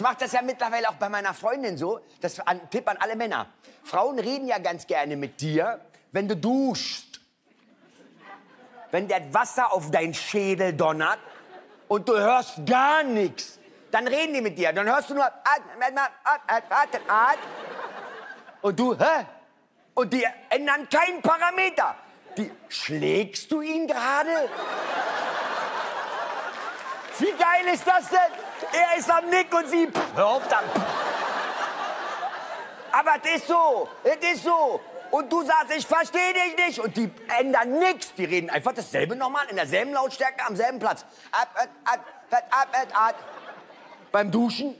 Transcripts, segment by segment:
Ich mache das ja mittlerweile auch bei meiner Freundin so. Das ist ein Tipp an alle Männer. Frauen reden ja ganz gerne mit dir, wenn du duschst. Wenn das Wasser auf dein Schädel donnert und du hörst gar nichts, dann reden die mit dir. Dann hörst du nur und du, hä? Und die ändern keinen Parameter. Die, schlägst du ihn gerade? Wie geil ist das denn? Er ist am Nick und sie, pff, hör auf dann. Aber es ist so, es ist so. Und du sagst, ich verstehe dich nicht. Und die ändern nichts. Die reden einfach dasselbe nochmal in derselben Lautstärke am selben Platz. Ab, ab, ab, ab, ab, ab. Beim Duschen,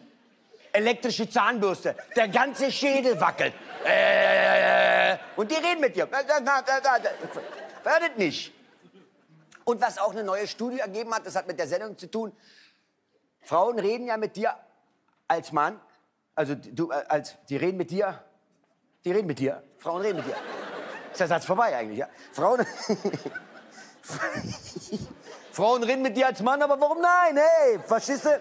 elektrische Zahnbürste. Der ganze Schädel wackelt. Äh, und die reden mit dir. Werdet nicht. Und was auch eine neue Studie ergeben hat, das hat mit der Sendung zu tun. Frauen reden ja mit dir als Mann. Also du, äh, als, die reden mit dir. Die reden mit dir. Frauen reden mit dir. Ist der Satz vorbei eigentlich, ja? Frauen. Frauen reden mit dir als Mann, aber warum nein? Hey, du?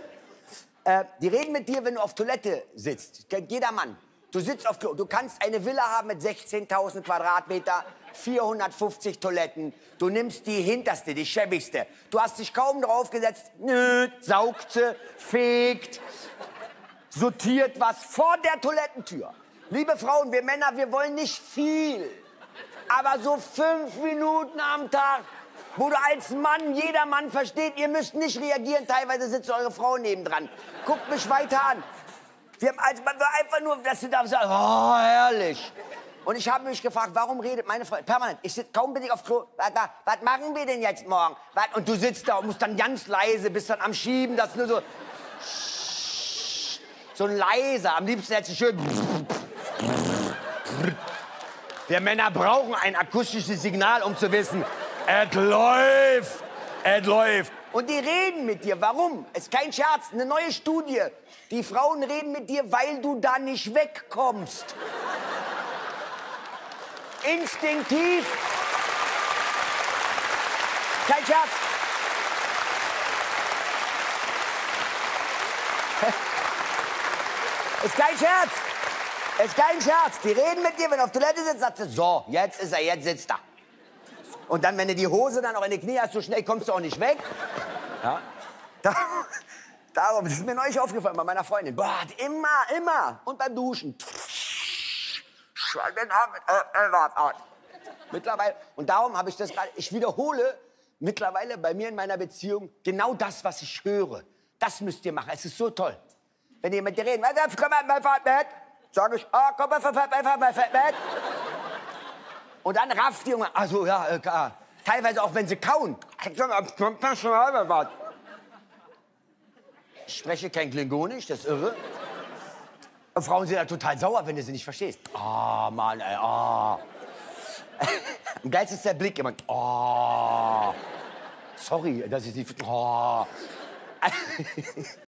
Äh, die reden mit dir, wenn du auf Toilette sitzt. Kennt jeder Mann. Du sitzt auf Klo. Du kannst eine Villa haben mit 16.000 Quadratmeter, 450 Toiletten. Du nimmst die hinterste, die schäbigste. Du hast dich kaum draufgesetzt. Nö, saugt sie, fegt, sortiert was vor der Toilettentür. Liebe Frauen, wir Männer, wir wollen nicht viel. Aber so fünf Minuten am Tag, wo du als Mann, jeder Mann versteht, ihr müsst nicht reagieren. Teilweise sitzt eure Frau nebendran. Guckt mich weiter an. Wir haben also einfach nur, dass du da sagst, oh, herrlich. Und ich habe mich gefragt, warum redet meine Freundin permanent? Ich sitze kaum bin ich auf Klo. Was, machen wir denn jetzt morgen? Was, und du sitzt da und musst dann ganz leise, bist dann am Schieben, das nur so. So ein leiser, am liebsten jetzt schön. Wir Männer brauchen ein akustisches Signal, um zu wissen, es läuft, es läuft. Und die reden mit dir. Warum? Ist kein Scherz, eine neue Studie. Die Frauen reden mit dir, weil du da nicht wegkommst. Instinktiv. Kein Scherz. Ist kein Scherz. Ist kein Scherz. Die reden mit dir, wenn du auf Toilette sitzt, sagst du, so, jetzt ist er, jetzt sitzt er. Und dann, wenn du die Hose dann auch in die Knie hast, so schnell kommst du auch nicht weg. Ja. Darum, das ist mir neulich aufgefallen bei meiner Freundin. Boah, immer, immer. Und beim Duschen. Mittlerweile, und darum habe ich das gerade, ich wiederhole mittlerweile bei mir in meiner Beziehung genau das, was ich höre. Das müsst ihr machen. Es ist so toll. Wenn ihr mit dir reden, komm mal mein Bett, sage ich, oh, komm mal mein Bett. Und dann rafft die Junge, also ja, äh, teilweise auch wenn sie kauen. Ich spreche kein Klingonisch, das ist irre. Und Frauen sind ja total sauer, wenn du sie nicht verstehst. Ah, oh, Mann, ey, ah. Oh. Am geilsten ist der Blick immer. Oh. Sorry, dass ich sie. Oh.